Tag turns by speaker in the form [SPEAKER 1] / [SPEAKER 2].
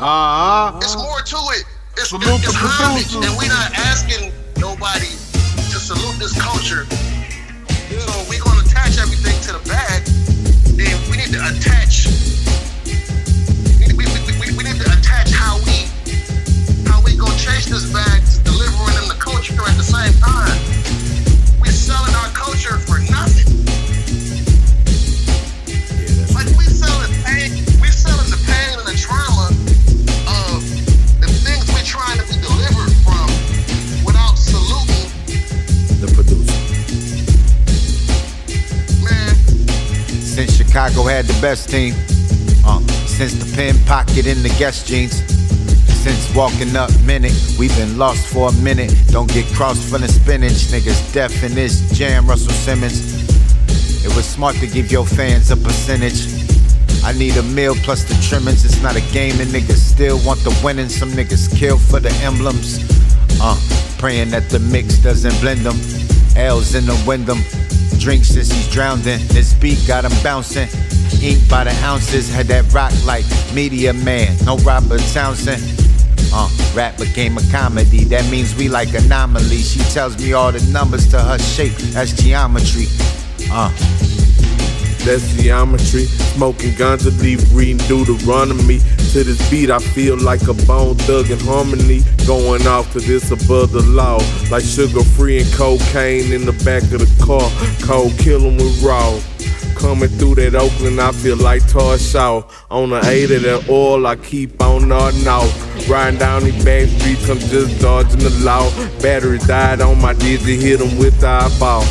[SPEAKER 1] Uh-huh.
[SPEAKER 2] It's more to it. It's,
[SPEAKER 1] Salute
[SPEAKER 2] it's,
[SPEAKER 1] the
[SPEAKER 2] it's homage, and we not asking nobody to salute this culture. So if we gonna attach everything to the bag, then we need to attach.
[SPEAKER 1] Since Chicago had the best team. Uh, since the pin pocket in the guest jeans. Since walking up minute, we've been lost for a minute. Don't get crossed for the spinach. Niggas deaf in this jam, Russell Simmons. It was smart to give your fans a percentage. I need a meal plus the trimmings. It's not a game, and niggas still want the winnings. Some niggas kill for the emblems. Uh, praying that the mix doesn't blend them. L's in the Wyndham. Drink since he's drowning. in. This beat got him bouncing. Ink by the ounces. Had that rock like Meteor Man. No Robert Townsend. Uh, rap became a comedy. That means we like anomaly. She tells me all the numbers to her shape. That's geometry. Uh,
[SPEAKER 3] That's geometry. Smoking ganja leaf, reading Deuteronomy. To this beat, I feel like a bone thug in harmony. Going off to this above the law. Like sugar free and cocaine in the back of the car. Cold killing with raw. Coming through that Oakland, I feel like Todd Shaw. On the eight of that oil, I keep on nodding out. Riding down these back streets, I'm just dodging the law. Battery died on my dizzy, hit 'em with the eyeball.